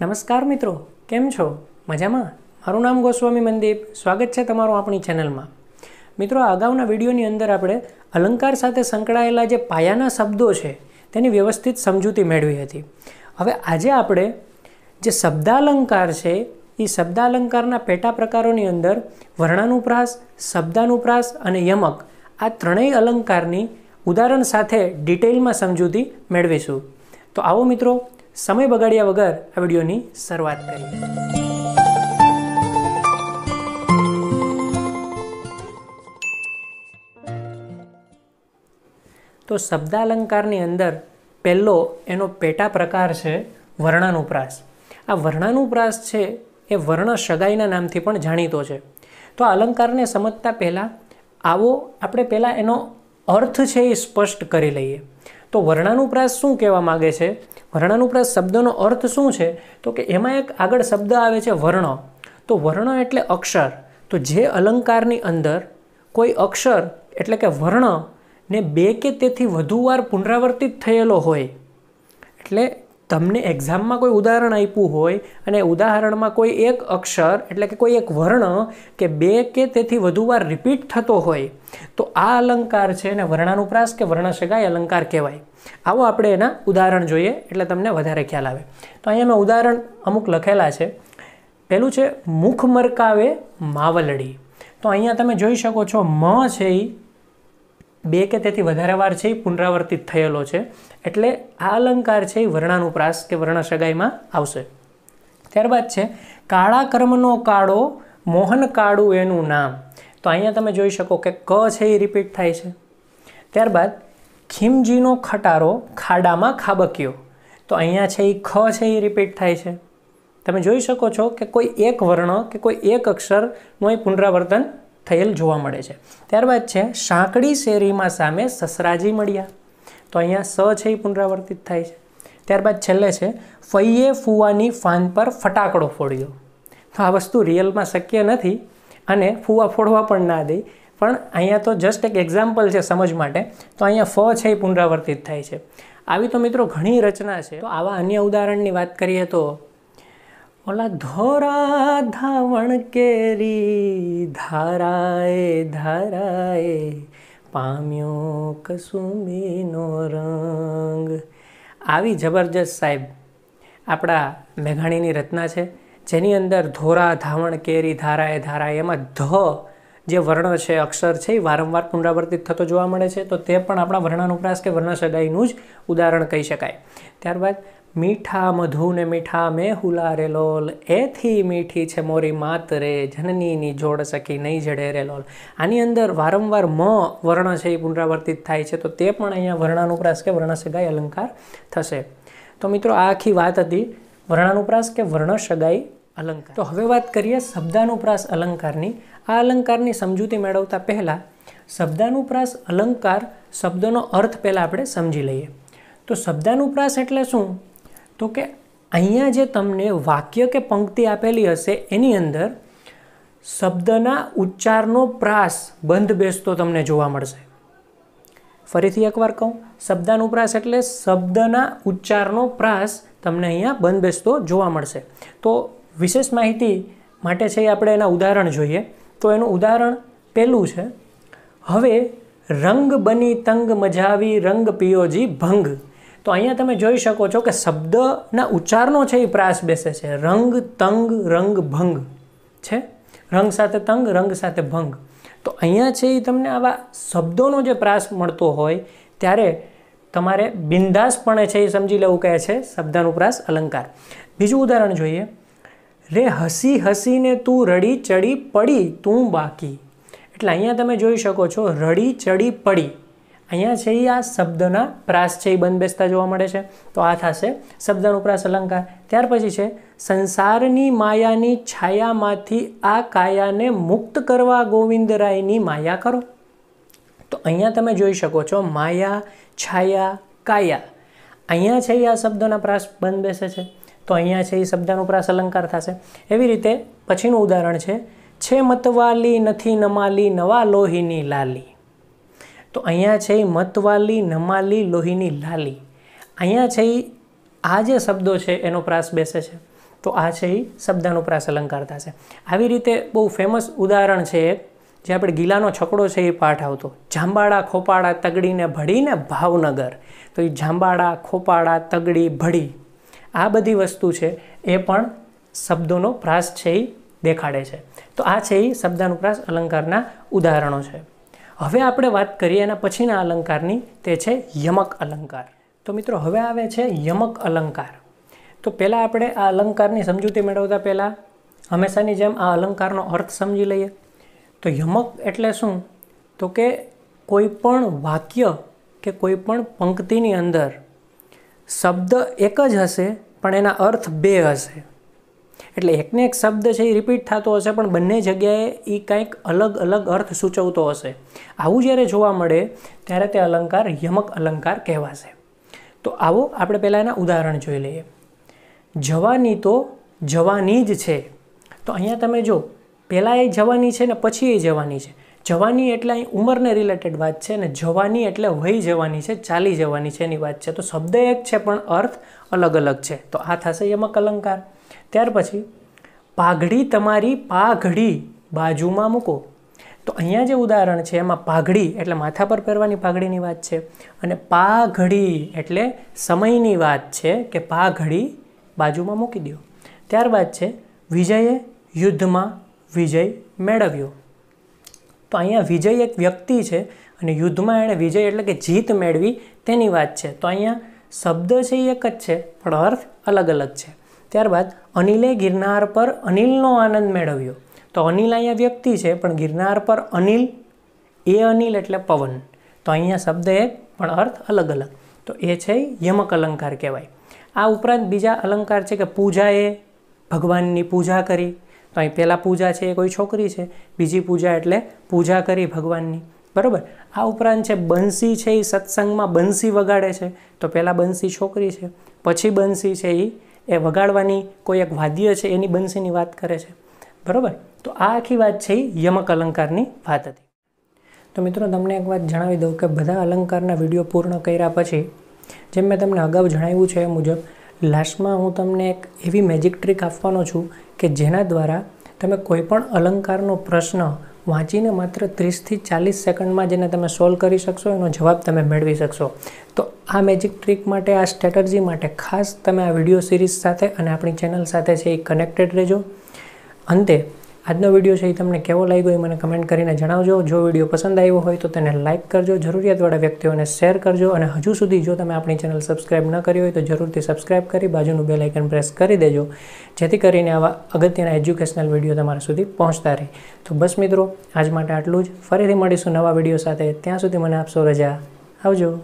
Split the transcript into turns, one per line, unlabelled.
નમસ્કાર મિત્રો, કેમ છો? મજામાં? મારું નામ ગોસ્વામી મનદીપ સ્વાગત છે તમારું આપણી ચેનલમાં. મિત્રો, અગાઉના વિડીયોની અંદર આપણે અલંકાર સાથે સંકળાયેલા જે પાયાના શબ્દો છે, તેની વ્યવસ્થિત સમજૂતી મેળવી હતી. હવે આજે આપણે જે શબ્દાલંકાર છે એ શબ્દાલંકારના પેટા પ્રકારોની અંદર વર્ણાનુપ્રાસ, શબ્દાનુપ્રાસ અને યમક આ ત્રણેય અલંકારની ઉદાહરણ સાથે ડિટેલમાં સમજૂતી મેળવીશું. તો આવો મિત્રો સમય બગાડ્યા વગર આ વિડીયોની શરૂઆત કરીએ. તો શબ્દાલંકારની અંદર પહેલો એનો પેટા પ્રકાર છે વર્ણાનુપ્રાસ. આ વર્ણાનુપ્રાસ છે એ વર્ણ સગાઈના નામથી પણ જાણીતો છે. તો આ અલંકારને સમજતા પહેલાં આવો આપણે પહેલાં એનો અર્થ છે એ સ્પષ્ટ કરી લઈએ. તો વર્ણાનુપ્રાસ શું કહેવા માગે છે? વર્ણાનુપ્રાસ શબ્દનો અર્થ શું છે? તો કે એમાં એક આગળ શબ્દ આવે છે વર્ણ. તો વર્ણ એટલે અક્ષર. તો જે અલંકારની અંદર કોઈ અક્ષર, એટલે કે વર્ણ, ને બે કે તેથી વધુ વાર પુનરાવર્તિત થયેલો હોય, એટલે તમને એક્ઝામમાં કોઈ ઉદાહરણ આપ્યું હોય અને ઉદાહરણમાં કોઈ એક અક્ષર, એટલે કે કોઈ એક વર્ણ કે બે કે તેથી વધુ વાર રિપીટ થતો હોય, તો આ અલંકાર છે એને વર્ણાનુપ્રાસ કે વર્ણશગાય અલંકાર કહેવાય. આવો આપણે એના ઉદાહરણ જોઈએ, એટલે તમને વધારે ખ્યાલ આવે. તો અહીંયા મેં ઉદાહરણ અમુક લખેલા છે. પહેલું છે, મુખ મરકાવે માવલડી. તો અહીંયા તમે જોઈ શકો છો, મ છે એ બે કે તેથી વધારે વાર છે એ પુનરાવર્તિત થયેલો છે. એટલે આ અલંકાર છે એ વર્ણાનુપ્રાસ કે વર્ણ સગાઈમાં આવશે. ત્યારબાદ છે, કાળા કર્મનો કાળો મોહન કાળું એનું નામ. તો અહીંયા તમે જોઈ શકો કે ક છે એ રિપીટ થાય છે. ત્યારબાદ, ખીમજીનો ખટારો ખાડામાં ખાબક્યો. તો અહીંયા છે એ ખ છે એ રિપીટ થાય છે. તમે જોઈ શકો છો કે કોઈ એક વર્ણ કે કોઈ એક અક્ષરનું અહીં પુનરાવર્તન થયેલ જોવા મળે છે. ત્યારબાદ છે, સાંકડી શેરીમાં સામે સસરાજી મળ્યા. તો અહીંયા સ છે એ પુનરાવર્તિત થાય છે. ત્યારબાદ છેલ્લે છે ફૈયે ફુવાની ફાન પર ફટાકડો ફોડ્યો. તો આ વસ્તુ રિયલમાં શક્ય નથી અને ફુવા ફોડવા પણ ના દે. પણ અહીંયા તો જસ્ટ એક એક્ઝામ્પલ છે સમજ માટે. તો અહીંયા ફ છે એ પુનરાવર્તિત થાય છે. આવી તો મિત્રો ઘણી રચના છે. તો આવા અન્ય ઉદાહરણની વાત કરીએ તો ઓલા ધોરા ધાવણ કેરી ધારાએ ધારાએ પામ્યો કસુમીનો રંગ. આવી જબરજસ્ત સાહેબ આપણા મેઘાણીની રચના છે, જેની અંદર ધોરા ધાવણ કેરી ધારાએ ધારાએ, એમાં ધ જે વર્ણ છે, અક્ષર છે, એ વારંવાર પુનરાવર્તિત થતો જોવા મળે છે. તો તે પણ આપણા વર્ણાનુપ્રાસ કે વર્ણ સદાયનું જ ઉદાહરણ કહી શકાય. ત્યારબાદ મીઠા મધુ ને મીઠા મેં હુલારે લોલ, એથી મીઠી છે મોરી માત રે, જનનીની જોડ સખી નહીં જડે રે લોલ. આની અંદર વારંવાર મ વર્ણ છે એ પુનરાવર્તિત થાય છે, તો તે પણ અહીંયા વર્ણાનુપ્રાસ કે વર્ણ સગાઈ અલંકાર થશે. તો મિત્રો આ આખી વાત હતી વર્ણાનુપ્રાસ કે વર્ણ સગાઈ અલંકાર. તો હવે વાત કરીએ શબ્દાનુપ્રાસ અલંકારની. આ અલંકારની સમજૂતી મેળવતા પહેલાં શબ્દાનુપ્રાસ અલંકાર શબ્દનો અર્થ પહેલાં આપણે સમજી લઈએ. તો શબ્દાનુપ્રાસ એટલે શું? તો કે અહીંયા જે તમને વાક્ય કે પંક્તિ આપેલી હશે, એની અંદર શબ્દના ઉચ્ચારનો પ્રાસ બંધ બેસતો તમને જોવા મળશે. ફરીથી એકવાર કહું શબ્દાનુપ્રાસ એટલે શબ્દના ઉચ્ચારનો પ્રાસ તમને અહીંયા બંધ બેસતો જોવા મળશે. તો વિશેષ માહિતી માટે છે આપણે એના ઉદાહરણ જોઈએ. તો એનું ઉદાહરણ પહેલું છે, હવે રંગ બની તંગ મજાવી, રંગ પિયોજી ભંગ. તો અહીંયા તમે જોઈ શકો છો કે શબ્દના ઉચ્ચારનો છે એ પ્રાસ બેસે છે. રંગ, તંગ, રંગ, ભંગ છે? રંગ સાથે તંગ, રંગ સાથે ભંગ. તો અહીંયા છે એ તમને આવા શબ્દોનો જે પ્રાસ મળતો હોય ત્યારે તમારે બિંદાસપણે છે એ સમજી લેવું કહે છે શબ્દાનુપ્રાસ અલંકાર. બીજું ઉદાહરણ જોઈએ. રે હસી હસીને તું રડી ચડી પડી, તું બાકી. એટલે અહીંયા તમે જોઈ શકો છો, રડી ચડી પડી. અહીંયા છે એ આ શબ્દના પ્રાસ છે એ બંધ બેસતા જોવા મળે છે. તો આ થશે શબ્દાનુપ્રાસ અલંકાર. ત્યાર પછી છે, સંસારની માયાની છાયામાંથી આ કાયાને મુક્ત કરવા ગોવિંદરાયની માયા કરો. તો અહીંયા તમે જોઈ શકો છો, માયા, છાયા, કાયા. અહીંયા છે એ આ શબ્દોના પ્રાસ બંધ બેસે છે. તો અહીંયા છે એ શબ્દાનુપ્રાસ અલંકાર થશે. એવી રીતે પછીનું ઉદાહરણ છે છે મતવાલી નથી નમાલી નવા લોહીની લાલી. તો અહીંયા છે એ મતવાલી, નમાલી, લોહીની લાલી. અહીંયા છે એ આ જે શબ્દો છે એનો પ્રાસ બેસે છે. તો આ છે એ શબ્દાનુપ્રાસ અલંકાર થશે આવી રીતે બહુ ફેમસ ઉદાહરણ છે એક, જે આપણે ગીલાનો છકડો છે એ પાઠ આવતો. જાંબાળા, ખોપાળા, તગડીને ભળીને ભાવનગર. તો એ જાંબાળા, ખોપાળા, તગડી, ભળી આ બધી વસ્તુ છે એ પણ શબ્દોનો પ્રાસ છે એ દેખાડે છે. તો આ છે એ શબ્દાનુપ્રાસ અલંકારના ઉદાહરણો છે. હવે આપણે વાત કરીએ એના પછીના અલંકારની, તે છે યમક અલંકાર. તો મિત્રો, હવે આવે છે યમક અલંકાર. તો પહેલાં આપણે આ અલંકારની સમજૂતી મેળવતા પહેલાં હંમેશાની જેમ આ અલંકારનો અર્થ સમજી લઈએ. તો યમક એટલે શું? તો કે કોઈ પણ વાક્ય કે કોઈ પણ પંક્તિની અંદર શબ્દ એક જ હશે, પણ એના અર્થ બે હશે. એટલે એકને એક શબ્દ છે એ રિપીટ થતો હશે, પણ બંને જગ્યાએ એ કંઈક અલગ અલગ અર્થ સૂચવતો હશે. આવું જ્યારે જોવા મળે, ત્યારે તે અલંકાર યમક અલંકાર કહેવાશે. તો આવો આપણે પહેલાં એના ઉદાહરણ જોઈ લઈએ. જવાની તો જવાની જ છે. તો અહીંયા તમે જો, પહેલાં એ જવાની છે ને પછી એ જવાની છે. જવાની એટલે અહીં ઉંમરને રિલેટેડ વાત છે ને જવાની એટલે વહી જવાની છે, ચાલી જવાની છે એની વાત છે. તો શબ્દ એક છે, પણ અર્થ અલગ અલગ છે. તો આ થશે યમક અલંકાર. ત્યાર પછી પાઘડી તમારી પાઘડી બાજુમાં મૂકો. તો અહીંયા જે ઉદાહરણ છે, એમાં પાઘડી એટલે માથા પર પહેરવાની પાઘડીની વાત છે અને પાઘડી એટલે સમયની વાત છે કે પાઘડી બાજુમાં મૂકી દો. ત્યારબાદ છે, વિજયે યુદ્ધમાં વિજય મેળવ્યો. તો અહીંયા વિજય એક વ્યક્તિ છે અને યુદ્ધમાં એણે વિજય એટલે કે જીત મેળવી તેની વાત છે. તો અહીંયા શબ્દ છે એ એક જ છે, પણ અર્થ અલગ અલગ છે. ત્યારબાદ અનિલે ગિરનાર પર અનિલનો આનંદ મેળવ્યો. તો અનિલ અહીંયા વ્યક્તિ છે, પણ ગિરનાર પર અનિલ, એ અનિલ એટલે પવન. તો અહીંયા શબ્દ એક પણ અર્થ અલગ અલગ. તો એ છે યમક અલંકાર કહેવાય. આ ઉપરાંત બીજા અલંકાર છે કે પૂજાએ ભગવાનની પૂજા કરી. તો અહીં પહેલાં પૂજા છે, એ કોઈ છોકરી છે, બીજી પૂજા એટલે પૂજા કરી ભગવાનની. બરાબર? આ ઉપરાંત છે બંસી છે, એ સત્સંગમાં બંસી વગાડે છે. તો પહેલાં બંસી છોકરી છે, પછી બંસી છે એ એ વગાડવાની કોઈ એક વાદ્ય છે, એની બંસીની વાત કરે છે. બરાબર? તો આ આખી વાત છે એ યમક અલંકારની વાત હતી. તો મિત્રો, તમને એક વાત જણાવી દઉં કે બધા અલંકારના વીડિયો પૂર્ણ કર્યા પછી, જેમ મેં તમને અગાઉ જણાવ્યું છે એ મુજબ, લાસ્ટમાં હું તમને એક એવી મેજિક ટ્રીક આપવાનો છું કે જેના દ્વારા તમે કોઈ પણ અલંકારનો પ્રશ્ન વાંચીને માત્ર ત્રીસથી ચાલીસ સેકન્ડમાં જેને તમે સોલ્વ કરી શકશો, એનો જવાબ તમે મેળવી શકશો. તો આ મેજિક ટ્રીક માટે, આ સ્ટ્રેટર્જી માટે ખાસ તમે આ વીડિયો સિરીઝ સાથે અને આપણી ચેનલ સાથે છે એ કનેક્ટેડ રહેજો. અંતે આજનો વીડિયો છે એ તમને કેવો લાગ્યો એ મને કમેન્ટ કરીને જણાવજો. જો વીડિયો પસંદ આવ્યો હોય તો તેને લાઇક કરજો, જરૂરિયાતવાળા વ્યક્તિઓને શેર કરજો અને હજુ સુધી જો તમે આપણી ચેનલ સબસ્ક્રાઇબ ન કરી હોય તો જરૂરથી સબસ્ક્રાઇબ કરી બાજુનું બેલ આઇકન પ્રેસ કરી દેજો, જેથી કરીને આવા અગત્યના એજ્યુકેશનલ વીડિયો તમારા સુધી પહોંચતા રહે. તો બસ મિત્રો, આજ માટે આટલું જ. ફરીથી મળીશું નવા વીડિયો સાથે. ત્યાં સુધી મને આપશો રજા. આવજો.